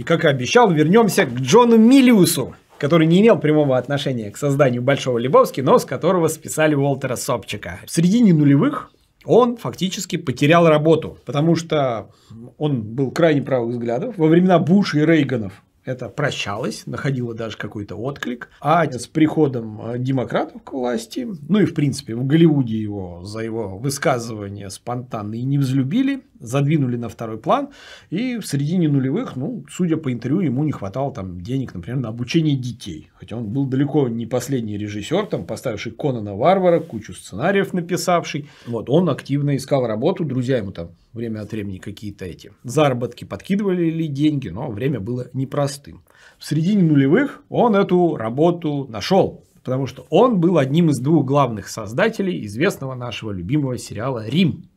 И как и обещал, вернемся к Джону Миллиусу, который не имел прямого отношения к созданию Большого Лебовски, но с которого списали Уолтера Сопчика. В середине нулевых он фактически потерял работу, потому что он был крайне правых взглядов. Во времена Буша и Рейганов это прощалось, находило даже какой-то отклик. А с приходом э, демократов к власти, ну и в принципе в Голливуде его за его высказывания спонтанные не взлюбили, задвинули на второй план. И в середине нулевых, ну, судя по интервью, ему не хватало там денег, например, на обучение детей. Хотя он был далеко не последний режиссер, там поставивший Конана Варвара, кучу сценариев написавший. Вот он активно искал работу, друзья ему там время от времени какие-то эти заработки подкидывали ли деньги, но время было непростым. В середине нулевых он эту работу нашел, потому что он был одним из двух главных создателей известного нашего любимого сериала «Рим».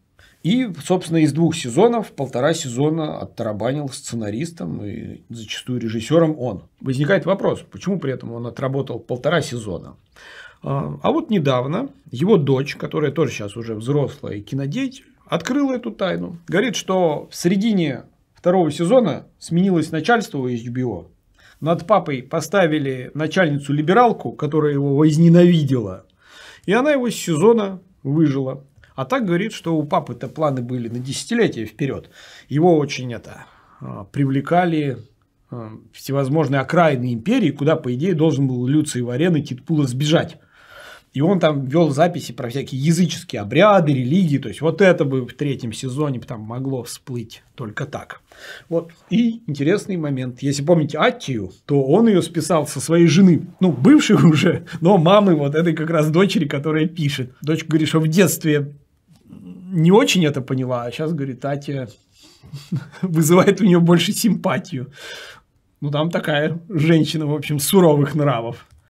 И, собственно, из двух сезонов полтора сезона оттарабанил сценаристом и зачастую режиссером он. Возникает вопрос, почему при этом он отработал полтора сезона? А, а вот недавно его дочь, которая тоже сейчас уже взрослая кинодеятель, открыла эту тайну. Говорит, что в середине второго сезона сменилось начальство у HBO. Над папой поставили начальницу-либералку, которая его возненавидела. И она его с сезона выжила. А так говорит, что у папы-то планы были на десятилетия вперед. Его очень это а, привлекали а, всевозможные окраины империи, куда, по идее, должен был Люций Варен и Титпула сбежать. И он там вел записи про всякие языческие обряды, религии. То есть, вот это бы в третьем сезоне там могло всплыть только так. Вот. И интересный момент. Если помните Аттию, то он ее списал со своей жены. Ну, бывшей уже, но мамы вот этой как раз дочери, которая пишет. Дочка говорит, что в детстве не очень это поняла, а сейчас, говорит, Атия вызывает у нее больше симпатию. Ну, там такая женщина, в общем, суровых нравов.